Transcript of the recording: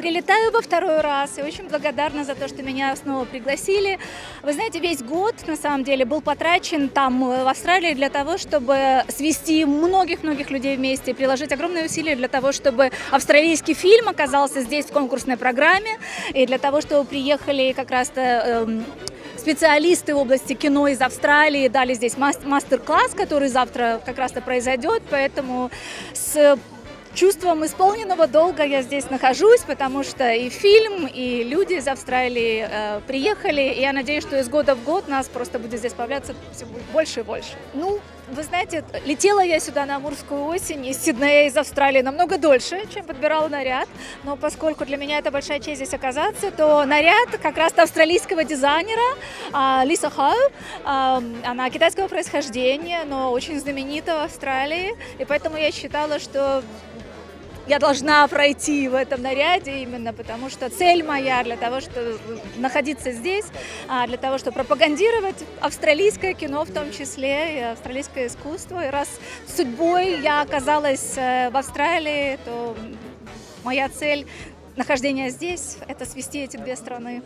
Прилетаю во второй раз и очень благодарна за то, что меня снова пригласили. Вы знаете, весь год, на самом деле, был потрачен там э, в Австралии для того, чтобы свести многих-многих людей вместе, приложить огромные усилия для того, чтобы австралийский фильм оказался здесь в конкурсной программе, и для того, чтобы приехали как раз-то эм, специалисты в области кино из Австралии дали здесь мастер-класс, который завтра как раз-то произойдет, поэтому с чувством исполненного долга я здесь нахожусь, потому что и фильм, и люди из Австралии э, приехали, и я надеюсь, что из года в год нас просто будет здесь появляться все больше и больше. Ну, вы знаете, летела я сюда на Амурскую осень из Сиднея, из Австралии намного дольше, чем подбирала наряд, но поскольку для меня это большая честь здесь оказаться, то наряд как раз австралийского дизайнера э, Лиса Хау, э, она китайского происхождения, но очень знаменита в Австралии, и поэтому я считала, что я должна пройти в этом наряде именно потому, что цель моя для того, чтобы находиться здесь, а, для того, чтобы пропагандировать австралийское кино в том числе, и австралийское искусство. И раз судьбой я оказалась э, в Австралии, то моя цель нахождения здесь – это свести эти две страны.